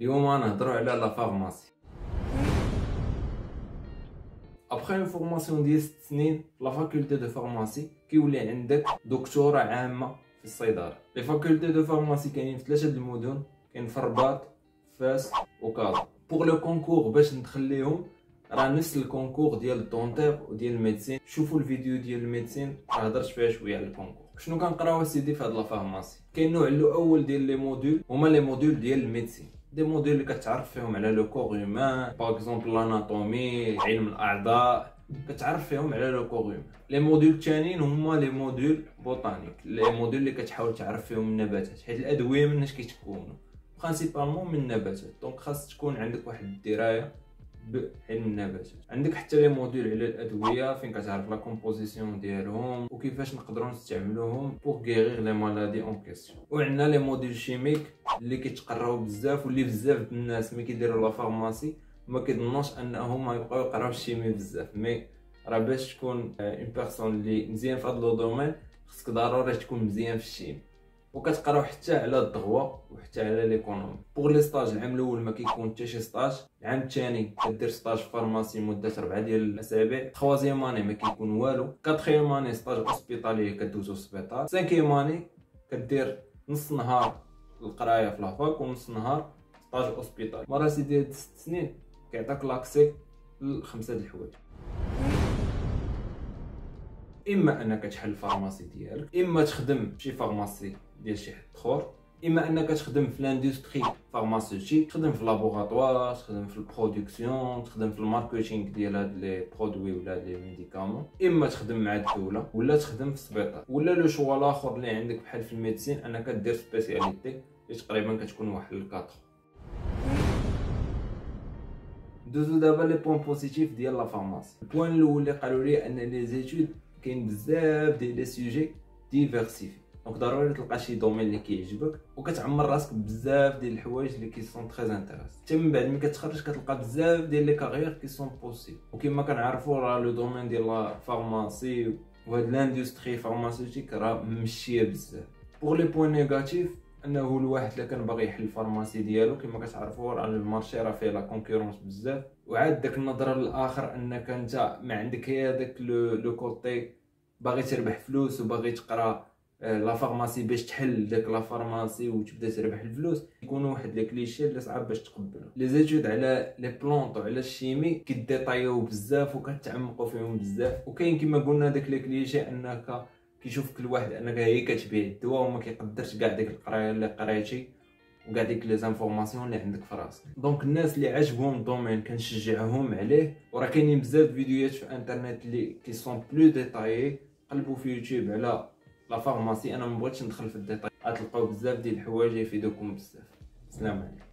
اليوم غنهضروا على la pharmacie. après une formation ديال 6 سنين la faculté de pharmacie كيولي عندك دكتوراه عامة في الصيدلة. les facultés de pharmacie كاينين في ثلاثة المدن كاين في الرباط فاس وكازا pour le concours باش ندخل ليهم راه نفس ال concours ديال ال dentaire وديال ال médecine. شوفوا الفيديو ديال ال médecine هضرت فيها شوية على ال concours شنو كنقراو سيدي في هاد la pharmacie؟ كاين نوع الأول ديال les modules هما les modules ديال ال médecine. des modules اللي كتعرف فيهم على le corps humain par exemple l'anatomie علم الاعضاء كتعرف فيهم على le corps humain les modules الثانيين هما les modules botaniques les modules اللي كتحاول تعرف فيهم النباتات حيت الادويه مناش كيتكونوا principalement من النباتات donc خاص تكون عندك واحد الدرايه بعلم النباتات عندك حتى les modules على الادويه فين كتعرف la composition ديالهم وكيفاش نقدروا نستعملوهم pour guérir les maladies en question وعندنا les modules chimiques اللي كيتقراو بزاف واللي بزاف الناس ملي كيديروا la pharmacie ما كيظنوش انهم يبقاو يقراو ال chimie بزاف. mais راه باش تكون une personne اللي مزيان في هذا le domaine خصك ضروري تكون مزيان في ال chimie وكتقراو حتى على الضغوه وحتى على l'économie pour les stages العام الأول ما كيكون حتى شي stage العام الثاني كدير stage pharmacie مدة 4 ديال الأسابيع. troisième année ما كيكون والو. quatrième année stage hospitalier كدوزو سبيطال cinquième année كدير نص نهار القراية في la fac ونص نهار hospitalier مرة سيدي 6 سنين كيعطيك l'accès لخمسة د الحوايج. إما أنك تحل ال pharmacie ديالك إما تخدم شي pharmacie ديال شي حد آخر. إما أنك تخدم في l'industrie pharmaceutique تخدم في laboratoire تخدم في ال production تخدم في ال marketing ديال هاد les produits ولا les médicaments. إما تخدم مع الدولة ولا تخدم في السبيطار ولا le choix الآخر اللي عندك بحال في ال médecine أنك دير spécialité اللي تقريبا كتكون واحد ال quatre دوزو دابا les points positifs ديال la pharmacie ال point الأول اللي قالوا لي أن les études كاين بزاف ديال les sujets diversifiés donc ضروري تلقى شي domaine اللي كيعجبك وكتعمر راسك بزاف ديال الحوايج اللي qui sont très intéressants. حتى من بعد ملي كتخرج كتلقى بزاف ديال les carrières qui sont possibles. وكما كنعرفوا راه le domaine ديال la pharmacie وهاد l'industrie pharmaceutique راه ممشيه بزاف. pour les points négatifs أنه الواحد اللي كان باغي يحل ال pharmacie ديالو كما كتعرفوا راه ال marché راه فيه la concurrence بزاف. وعاد داك النظره الآخر أنك أنت ما عندك هي هذاك le côté باغي تربح فلوس وباغي تقرا la pharmacie باش تحل داك la pharmacie وتبدا تربح الفلوس يكونوا واحد les clichés اللي صعاب باش تقبلهم les études على les plantes وعلى ال chimie كيديطايو بزاف وكتعمقوا فيهم بزاف. وكاين كما قلنا داك les clichés أنك كيشوفك الواحد أنك هي كتبيع الدواء وما كيقدرش كاع ديك القراية اللي قريتي وكاع ديك les informations اللي عندك في راسك. donc الناس اللي عجبهم ال domaine كنشجعهم عليه. وراه كاينين بزاف فيديوهات في الانترنت اللي qui sont plus détaillées قلبوا في يوتيوب على la pharmacie أنا ما بغيتش ندخل في الديتاي. غتلقاو بزاف ديال الحوايج يفيدوكم بزاف. السلام عليكم.